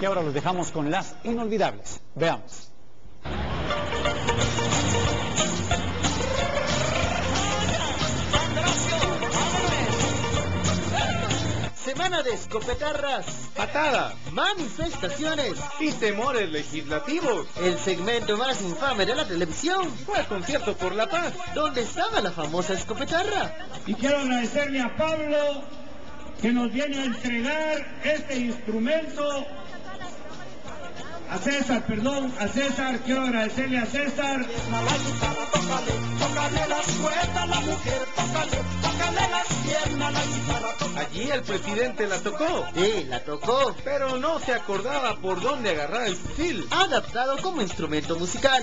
Y ahora los dejamos con las inolvidables. Veamos. Semana de escopetarras, Patada manifestaciones, y temores legislativos. el segmento más infame de la televisión. Fue el concierto por la paz. ¿Dónde estaba la famosa escopetarra? Y quiero agradecerle a Pablo que nos viene a entregar este instrumento. A César, perdón, a César, quiero agradecerle a César. Allí el presidente la tocó, Sí, la tocó. pero no se acordaba por dónde agarrar el fusil. Adaptado como instrumento musical.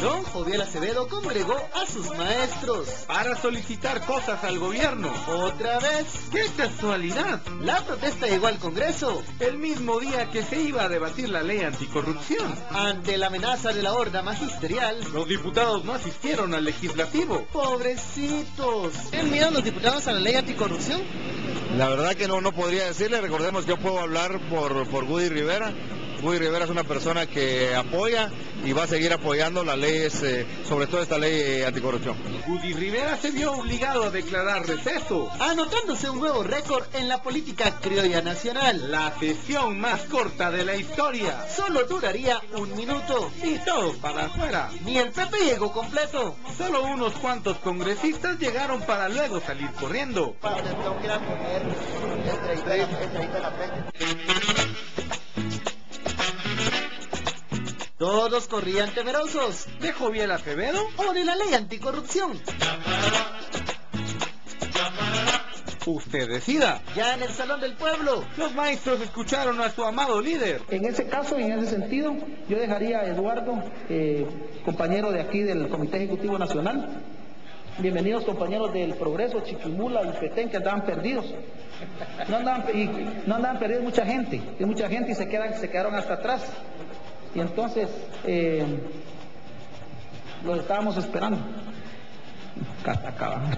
Don Joviel Acevedo congregó a sus maestros. Para solicitar cosas al gobierno. Otra vez, ¡Qué casualidad! la protesta llegó al Congreso. El mismo día que se iba a debatir la ley anticorrupción. Ante la amenaza de la horda magisterial, Los diputados no asistieron al legislativo. pobrecitos. ¿Tienen miedo los diputados a la ley anticorrupción? La verdad que no, no podría decirle, recordemos que yo puedo hablar por, por Woody Rivera. Woody Rivera es una persona que apoya y va a seguir apoyando las leyes, eh, sobre todo esta ley eh, anticorrupción. Woody Rivera se vio obligado a declarar receso. Anotándose un nuevo récord en la política criolla nacional. La sesión más corta de la historia. Solo duraría un minuto. Y todo para afuera. Ni el PP llegó completo. Solo unos cuantos congresistas llegaron para luego salir corriendo. Todos corrían temerosos. ¿De Joviel Acevedo? O de la ley anticorrupción. Usted decida. Ya en el Salón del Pueblo. Los maestros escucharon a su amado líder. En ese caso y en ese sentido, yo dejaría a Eduardo, eh, compañero de aquí del Comité Ejecutivo Nacional. Bienvenidos compañeros del Progreso, Chiquimula y Petén, que andaban perdidos. No andaban, y no andaban perdidos mucha gente, y mucha gente y se, quedan, se quedaron hasta atrás. Y entonces, eh, los estábamos esperando. Acá- acá.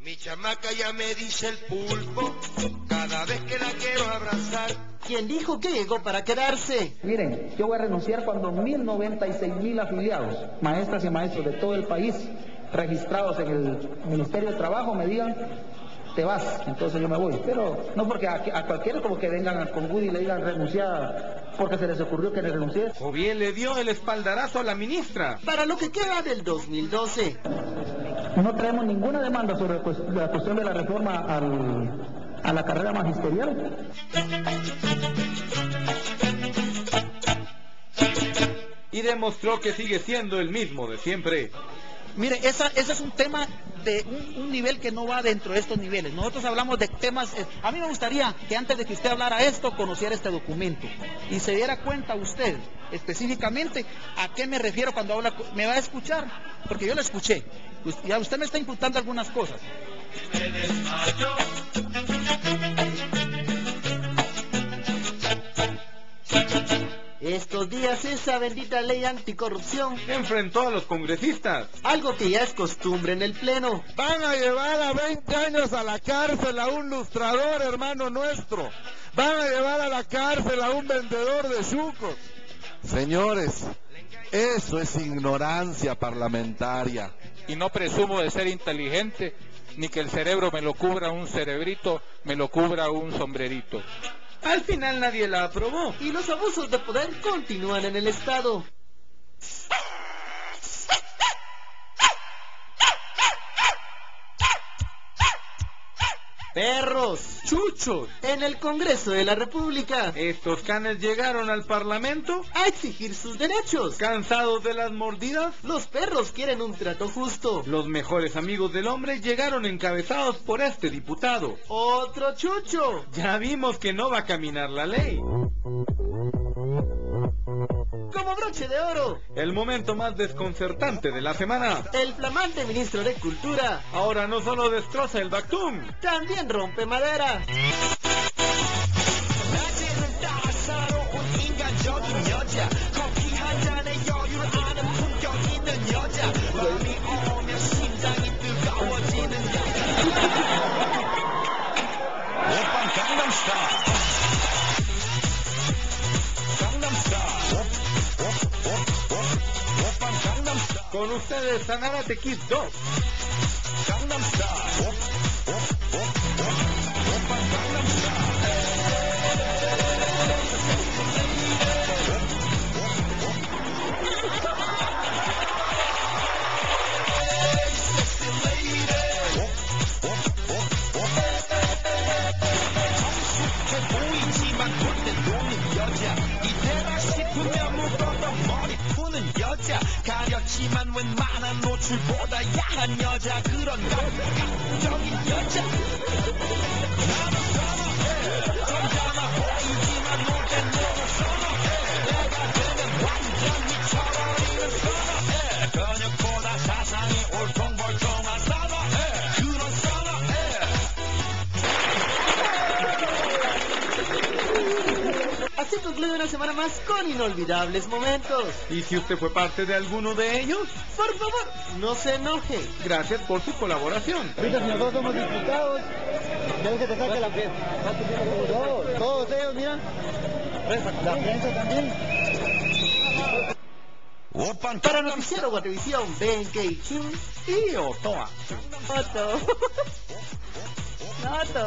Mi chamaca ya me dice el pulpo, cada vez que la quiero abrazar. Quien dijo que llegó para quedarse. Miren, yo voy a renunciar cuando 1096 mil afiliados, maestras y maestros de todo el país, registrados en el Ministerio de Trabajo, me digan, te vas, entonces yo me voy. Pero no porque a, a cualquiera como que vengan con Woody y le digan renunciar porque se les ocurrió que le renuncie. Joviel le dio el espaldarazo a la ministra. Para lo que queda del 2012. No traemos ninguna demanda sobre la cuestión de la reforma al- a la carrera magisterial. Y demostró que sigue siendo el mismo de siempre. Mire, esa, ese es un tema de un, nivel que no va dentro de estos niveles. Nosotros hablamos de temas... eh, a mí me gustaría que antes de que usted hablara esto, conociera este documento. Y se diera cuenta usted específicamente a qué me refiero cuando habla... ¿Me va a escuchar? Porque yo lo escuché. Ya usted me está imputando algunas cosas. Esa bendita ley anticorrupción, Enfrentó a los congresistas. algo que ya es costumbre en el Pleno. Van a llevar a 20 años a la cárcel a un lustrador, hermano nuestro. Van a llevar a la cárcel a un vendedor de chucos. Señores, eso es ignorancia parlamentaria. y no presumo de ser inteligente, ni que el cerebro me lo cubra un cerebrito, me lo cubra un sombrerito. Al final nadie la aprobó. Y los abusos de poder continúan en el Estado. Perros. Chuchos. En el Congreso de la República. Estos canes llegaron al Parlamento A exigir sus derechos. cansados de las mordidas. Los perros quieren un trato justo. Los mejores amigos del hombre llegaron encabezados por este diputado. Otro chucho. Ya vimos que no va a caminar la ley. Como broche de oro. El momento más desconcertante de la semana. El flamante ministro de Cultura Ahora no solo destroza el Bactum, también rompe madera. Ustedes Sanarate Kid 2. 한 여자 그런가? 각종인 여 semana más con inolvidables momentos. Y si usted fue parte de alguno de ellos, Por favor, no se enoje. gracias por su colaboración. Ahorita si nosotros somos diputados, tenemos que te saque la prensa. Todos, todos ellos, mira. La prensa también. Para Noticiero Guatevisión, Ben Keichin Y Otoa. Otto. Otto.